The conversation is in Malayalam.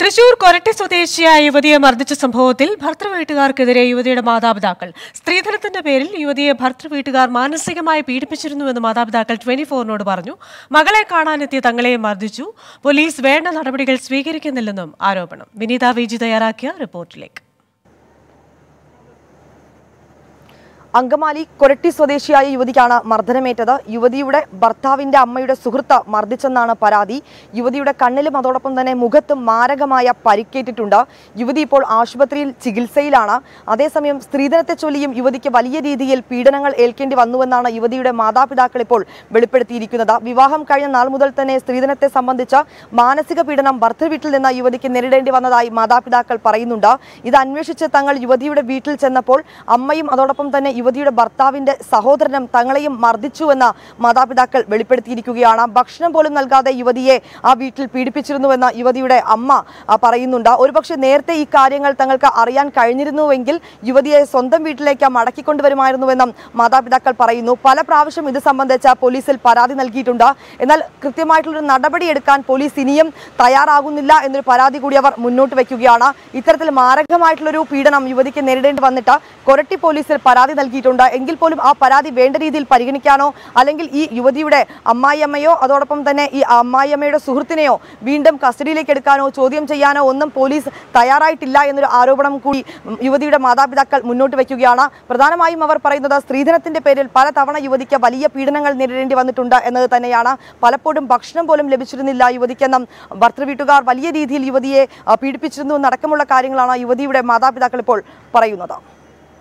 തൃശൂർ കൊരട്ടി സ്വദേശിയായ യുവതിയെ മർദ്ദിച്ച സംഭവത്തിൽ ഭർത്തൃവീട്ടുകാർക്കെതിരെ യുവതിയുടെ മാതാപിതാക്കൾ. സ്ത്രീധനത്തിന്റെ പേരിൽ യുവതിയെ ഭർത്തൃവീട്ടുകാർ മാനസികമായി പീഡിപ്പിച്ചിരുന്നുവെന്ന് മാതാപിതാക്കൾ ട്വന്റി ഫോറിനോട് പറഞ്ഞു. മകളെ കാണാനെത്തിയ തങ്ങളെ മർദ്ദിച്ചു. പോലീസ് വേണ്ട നടപടികൾ സ്വീകരിക്കുന്നില്ലെന്നും ആരോപണം. വിനീത വിജി തയ്യാറാക്കിയ റിപ്പോർട്ടിലേക്ക്. അങ്കമാലി കൊരട്ടി സ്വദേശിയായ യുവതിക്കാണ് മർദ്ദനമേറ്റത്. യുവതിയുടെ ഭർത്താവിന്റെ അമ്മയുടെ സുഹൃത്ത് മർദ്ദിച്ചെന്നാണ് പരാതി. യുവതിയുടെ കണ്ണിലും അതോടൊപ്പം തന്നെ മുഖത്തും മാരകമായ പരിക്കേറ്റിട്ടുണ്ട്. യുവതി ഇപ്പോൾ ആശുപത്രിയിൽ ചികിത്സയിലാണ്. അതേസമയം സ്ത്രീധനത്തെ ചൊല്ലിയും യുവതിക്ക് വലിയ രീതിയിൽ പീഡനങ്ങൾ ഏൽക്കേണ്ടി വന്നുവെന്നാണ് യുവതിയുടെ മാതാപിതാക്കൾ ഇപ്പോൾ വെളിപ്പെടുത്തിയിരിക്കുന്നത്. വിവാഹം കഴിഞ്ഞ നാൾ മുതൽ തന്നെ സ്ത്രീധനത്തെ സംബന്ധിച്ച മാനസിക പീഡനം ഭർത്തൃവീട്ടിൽ നിന്ന് യുവതിക്ക് നേരിടേണ്ടി വന്നതായി മാതാപിതാക്കൾ പറയുന്നുണ്ട്. ഇത് അന്വേഷിച്ച് തങ്ങൾ യുവതിയുടെ വീട്ടിൽ ചെന്നപ്പോൾ അമ്മയും അതോടൊപ്പം തന്നെ യുവതിയുടെ ഭർത്താവിന്റെ സഹോദരനും തങ്ങളെയും മർദ്ദിച്ചുവെന്ന് മാതാപിതാക്കൾ വെളിപ്പെടുത്തിയിരിക്കുകയാണ്. ഭക്ഷണം പോലും നൽകാതെ യുവതിയെ ആ വീട്ടിൽ പീഡിപ്പിച്ചിരുന്നുവെന്ന് യുവതിയുടെ അമ്മ പറയുന്നുണ്ട്. ഒരുപക്ഷെ നേരത്തെ ഈ കാര്യങ്ങൾ തങ്ങൾക്ക് അറിയാൻ കഴിഞ്ഞിരുന്നുവെങ്കിൽ യുവതിയെ സ്വന്തം വീട്ടിലേക്ക് മടക്കിക്കൊണ്ടുവരുമായിരുന്നുവെന്നും മാതാപിതാക്കൾ പറയുന്നു. പല പ്രാവശ്യം ഇത് സംബന്ധിച്ച പോലീസിൽ പരാതി നൽകിയിട്ടുണ്ട്. എന്നാൽ കൃത്യമായിട്ടുള്ളൊരു നടപടി എടുക്കാൻ പോലീസ് ഇനിയും തയ്യാറാകുന്നില്ല എന്നൊരു പരാതി കൂടി അവർ മുന്നോട്ട് വയ്ക്കുകയാണ്. ഇത്തരത്തിൽ മാരകമായിട്ടുള്ളൊരു പീഡനം യുവതിക്ക് നേരിടേണ്ടി വന്നിട്ട് കൊരട്ടി പോലീസിൽ പരാതി നൽകിയിട്ടുണ്ട്. എങ്കിൽ പോലും ആ പരാതി വേണ്ട രീതിയിൽ പരിഗണിക്കാനോ അല്ലെങ്കിൽ ഈ യുവതിയുടെ അമ്മായിയമ്മയോ അതോടൊപ്പം തന്നെ ഈ അമ്മായിയമ്മയുടെ സുഹൃത്തിനെയോ വീണ്ടും കസ്റ്റഡിയിലേക്ക് എടുക്കാനോ ചോദ്യം ചെയ്യാനോ ഒന്നും പോലീസ് തയ്യാറായിട്ടില്ല എന്നൊരു ആരോപണം കൂടി യുവതിയുടെ മാതാപിതാക്കൾ മുന്നോട്ട് വയ്ക്കുകയാണ്. പ്രധാനമായും അവർ പറയുന്നത് സ്ത്രീധനത്തിന്റെ പേരിൽ പലതവണ യുവതിക്ക് വലിയ പീഡനങ്ങൾ നേരിടേണ്ടി വന്നിട്ടുണ്ട് എന്നത് തന്നെയാണ്. പലപ്പോഴും ഭക്ഷണം പോലും ലഭിച്ചിരുന്നില്ല യുവതിക്കെന്നും ഭർത്തൃവീട്ടുകാർ വലിയ രീതിയിൽ യുവതിയെ പീഡിപ്പിച്ചിരുന്നു എന്നടക്കമുള്ള കാര്യങ്ങളാണ് യുവതിയുടെ മാതാപിതാക്കൾ ഇപ്പോൾ പറയുന്നത്.